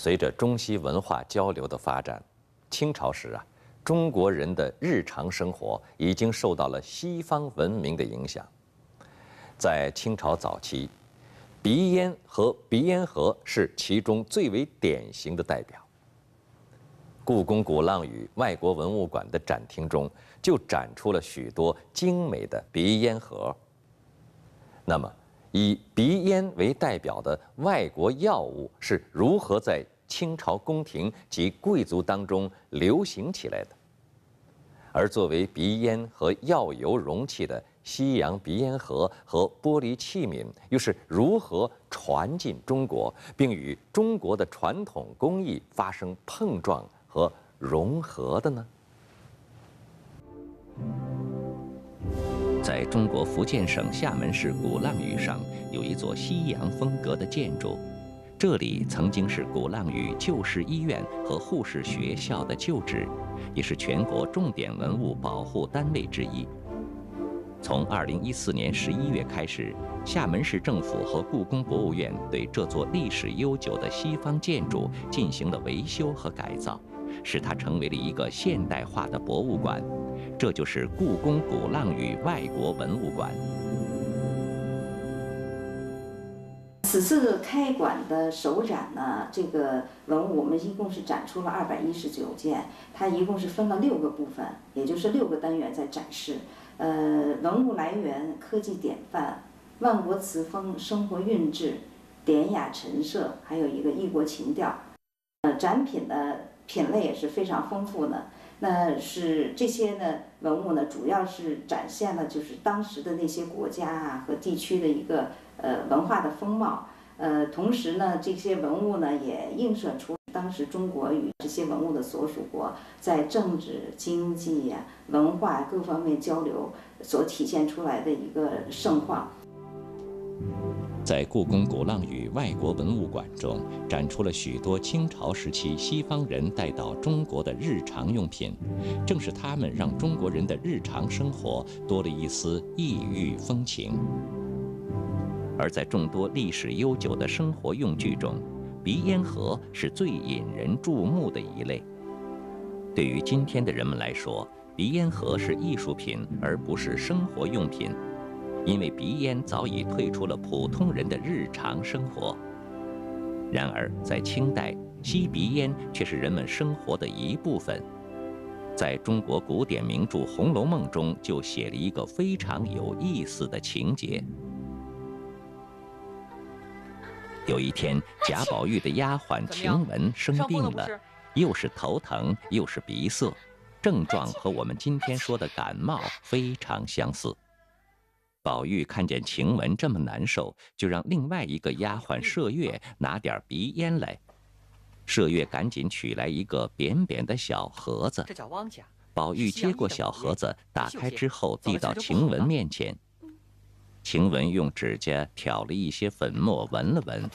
随着中西文化交流的发展，清朝时啊，中国人的日常生活已经受到了西方文明的影响。在清朝早期，鼻烟和鼻烟盒是其中最为典型的代表。故宫鼓浪屿外国文物馆的展厅中就展出了许多精美的鼻烟盒。那么，以鼻烟为代表的外国药物是如何在清朝宫廷及贵族当中流行起来的？而作为鼻烟和药油容器的西洋鼻烟盒和玻璃器皿又是如何传进中国，并与中国的传统工艺发生碰撞？和融合的呢？在中国福建省厦门市鼓浪屿上，有一座西洋风格的建筑，这里曾经是鼓浪屿旧市医院和护士学校的旧址，也是全国重点文物保护单位之一。从二零一四年十一月开始，厦门市政府和故宫博物院对这座历史悠久的西方建筑进行了维修和改造。使它成为了一个现代化的博物馆，这就是故宫鼓浪屿外国文物馆。此次开馆的首展呢，这个文物我们一共是展出了二百一十九件，它一共是分了六个部分，也就是六个单元在展示。呃，文物来源、科技典范、万国瓷风、生活韵致、典雅陈设，还有一个异国情调。呃，展品的？品类也是非常丰富的，那是这些呢文物呢，主要是展现了就是当时的那些国家啊和地区的一个呃文化的风貌，呃，同时呢这些文物呢也映射出当时中国与这些文物的所属国在政治、经济呀、文化各方面交流所体现出来的一个盛况。在故宫鼓浪屿外国文物馆中，展出了许多清朝时期西方人带到中国的日常用品，正是他们让中国人的日常生活多了一丝异域风情。而在众多历史悠久的生活用具中，鼻烟盒是最引人注目的一类。对于今天的人们来说，鼻烟盒是艺术品，而不是生活用品。因为鼻烟早已退出了普通人的日常生活，然而在清代，吸鼻烟却是人们生活的一部分。在中国古典名著《红楼梦》中，就写了一个非常有意思的情节：有一天，贾宝玉的丫鬟晴雯生病了，又是头疼又是鼻塞，症状和我们今天说的感冒非常相似。宝玉看见晴雯这么难受，就让另外一个丫鬟麝月拿点鼻烟来。麝月赶紧取来一个扁扁的小盒子，这叫汪家。宝玉接过小盒子，打开之后递到晴雯面前。晴雯用指甲挑了一些粉末，闻了闻，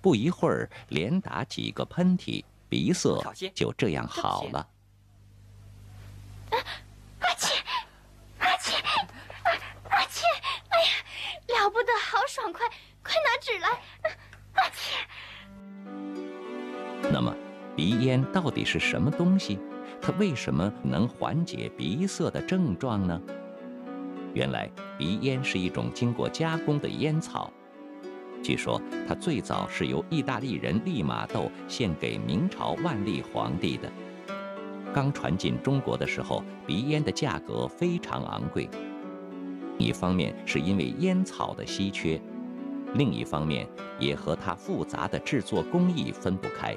不一会儿连打几个喷嚏，鼻塞就这样好了。了不得，好赶快！快拿纸来，那么，鼻烟到底是什么东西？它为什么能缓解鼻塞的症状呢？原来，鼻烟是一种经过加工的烟草。据说，它最早是由意大利人利玛窦献给明朝万历皇帝的。刚传进中国的时候，鼻烟的价格非常昂贵。一方面是因为烟草的稀缺，另一方面也和它复杂的制作工艺分不开。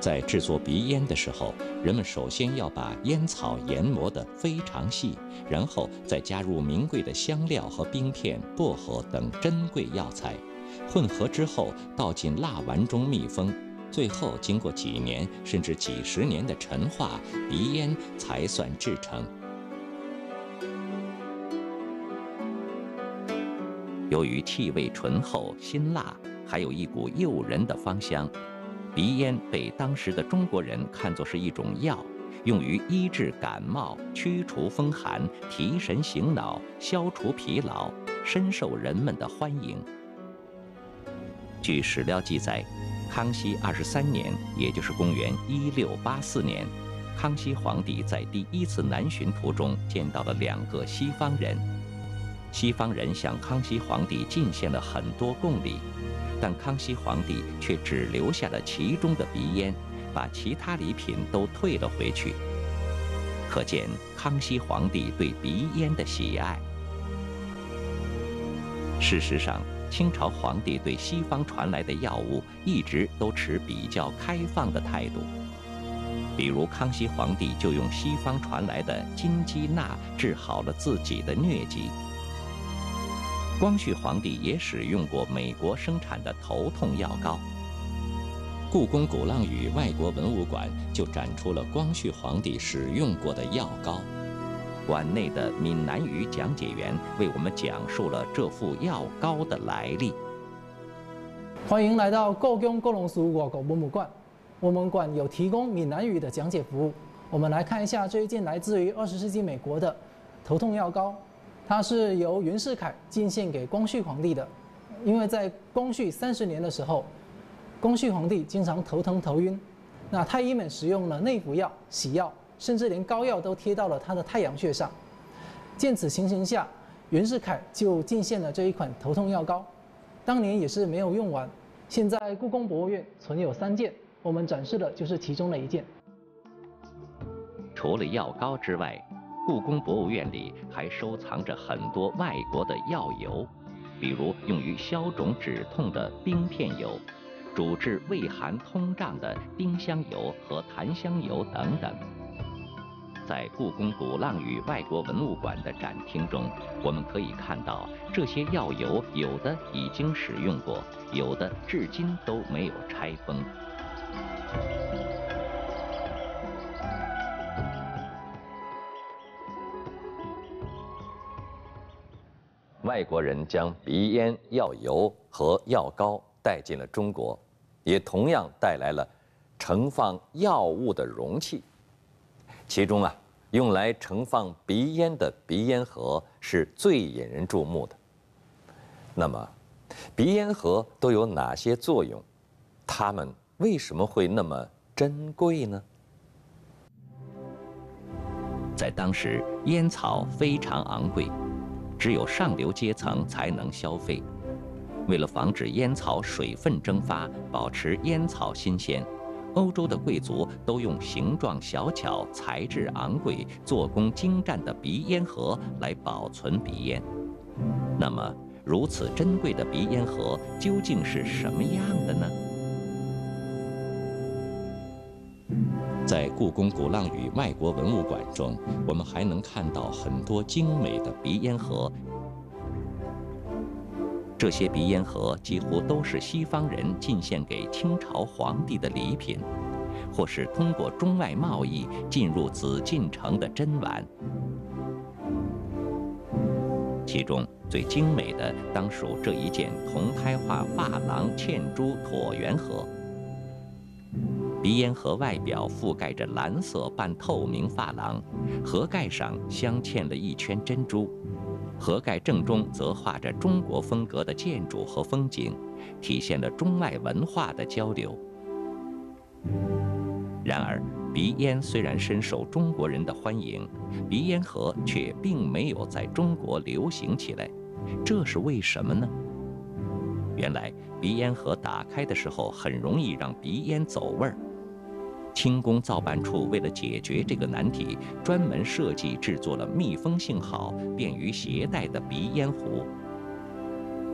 在制作鼻烟的时候，人们首先要把烟草研磨得非常细，然后再加入名贵的香料和冰片、薄荷等珍贵药材，混合之后倒进蜡丸中密封，最后经过几年甚至几十年的陈化，鼻烟才算制成。由于气味醇厚、辛辣，还有一股诱人的芳香，鼻烟被当时的中国人看作是一种药，用于医治感冒、驱除风寒、提神醒脑、消除疲劳，深受人们的欢迎。据史料记载，康熙二十三年，也就是公元一六八四年，康熙皇帝在第一次南巡途中见到了两个西方人。西方人向康熙皇帝进献了很多贡礼，但康熙皇帝却只留下了其中的鼻烟，把其他礼品都退了回去。可见康熙皇帝对鼻烟的喜爱。事实上，清朝皇帝对西方传来的药物一直都持比较开放的态度。比如，康熙皇帝就用西方传来的金鸡纳治好了自己的疟疾。光绪皇帝也使用过美国生产的头痛药膏。故宫鼓浪屿外国文物馆就展出了光绪皇帝使用过的药膏。馆内的闽南语讲解员为我们讲述了这副药膏的来历。欢迎来到故宫高龙书外国文物馆，我们馆有提供闽南语的讲解服务。我们来看一下这一件来自于二十世纪美国的头痛药膏，它是由袁世凯进献给光绪皇帝的，因为在光绪三十年的时候。光绪皇帝经常头疼头晕，那太医们使用了内服药、洗药，甚至连膏药都贴到了他的太阳穴上。见此情形下，袁世凯就进献了这一款头痛药膏。当年也是没有用完，现在故宫博物院存有三件，我们展示的就是其中的一件。除了药膏之外，故宫博物院里还收藏着很多外国的药油，比如用于消肿止痛的冰片油。主治胃寒通胀的丁香油和檀香油等等，在故宫鼓浪屿外国文物馆的展厅中，我们可以看到这些药油有的已经使用过，有的至今都没有拆封。外国人将鼻烟、药油和药膏带进了中国。也同样带来了盛放药物的容器，其中啊，用来盛放鼻烟的鼻烟盒是最引人注目的。那么，鼻烟盒都有哪些作用？它们为什么会那么珍贵呢？在当时，烟草非常昂贵，只有上流阶层才能消费。为了防止烟草水分蒸发，保持烟草新鲜，欧洲的贵族都用形状小巧、材质昂贵、做工精湛的鼻烟盒来保存鼻烟。那么，如此珍贵的鼻烟盒究竟是什么样的呢？在故宫鼓浪屿外国文物馆中，我们还能看到很多精美的鼻烟盒。这些鼻烟盒几乎都是西方人进献给清朝皇帝的礼品，或是通过中外贸易进入紫禁城的珍玩。其中最精美的当属这一件铜胎画珐琅嵌珠椭圆盒。鼻烟盒外表覆盖着蓝色半透明珐琅，盒盖上镶嵌了一圈珍珠。盒盖正中则画着中国风格的建筑和风景，体现了中外文化的交流。然而，鼻烟虽然深受中国人的欢迎，鼻烟盒却并没有在中国流行起来，这是为什么呢？原来，鼻烟盒打开的时候很容易让鼻烟走味儿。清宫造办处为了解决这个难题，专门设计制作了密封性好、便于携带的鼻烟壶。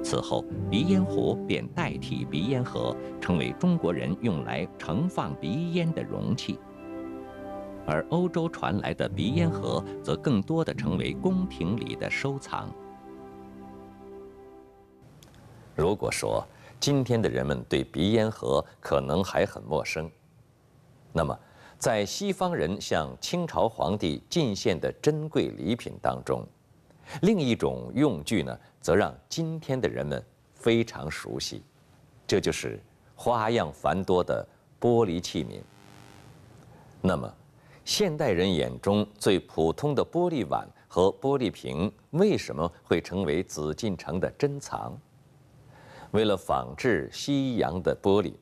此后，鼻烟壶便代替鼻烟盒，成为中国人用来盛放鼻烟的容器。而欧洲传来的鼻烟盒，则更多的成为宫廷里的收藏。如果说今天的人们对鼻烟盒可能还很陌生。那么，在西方人向清朝皇帝进献的珍贵礼品当中，另一种用具呢，则让今天的人们非常熟悉，这就是花样繁多的玻璃器皿。那么，现代人眼中最普通的玻璃碗和玻璃瓶，为什么会成为紫禁城的珍藏？为了仿制西洋的玻璃，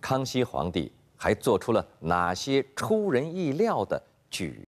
康熙皇帝还做出了哪些出人意料的举？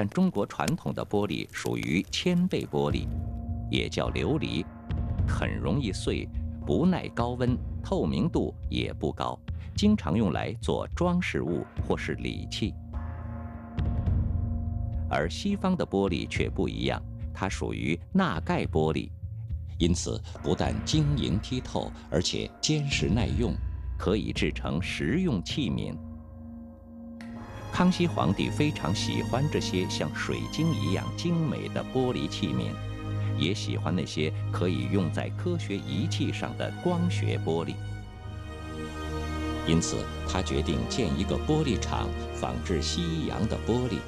但中国传统的玻璃属于铅倍玻璃，也叫琉璃，很容易碎，不耐高温，透明度也不高，经常用来做装饰物或是礼器。而西方的玻璃却不一样，它属于钠钙玻璃，因此不但晶莹剔透，而且坚实耐用，可以制成实用器皿。康熙皇帝非常喜欢这些像水晶一样精美的玻璃器皿，也喜欢那些可以用在科学仪器上的光学玻璃。因此，他决定建一个玻璃厂，仿制西洋的玻璃。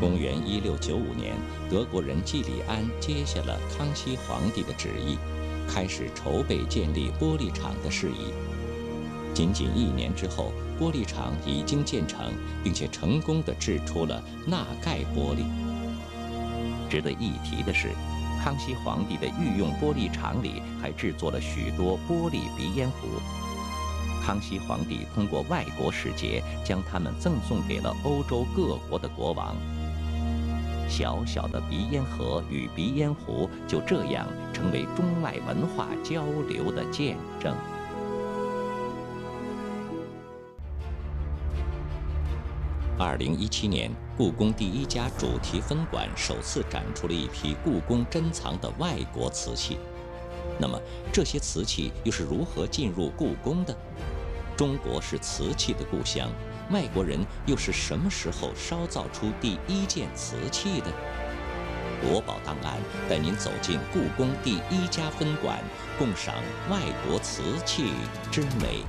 公元一六九五年，德国人季里安接下了康熙皇帝的旨意，开始筹备建立玻璃厂的事宜。仅仅一年之后，玻璃厂已经建成，并且成功地制出了钠钙玻璃。值得一提的是，康熙皇帝的御用玻璃厂里还制作了许多玻璃鼻烟壶。康熙皇帝通过外国使节将它们赠送给了欧洲各国的国王。小小的鼻烟盒与鼻烟壶就这样成为中外文化交流的见证。二零一七年，故宫第一家主题分馆首次展出了一批故宫珍藏的外国瓷器。那么，这些瓷器又是如何进入故宫的？中国是瓷器的故乡，外国人又是什么时候烧造出第一件瓷器的？国宝档案带您走进故宫第一家分馆，共赏外国瓷器之美。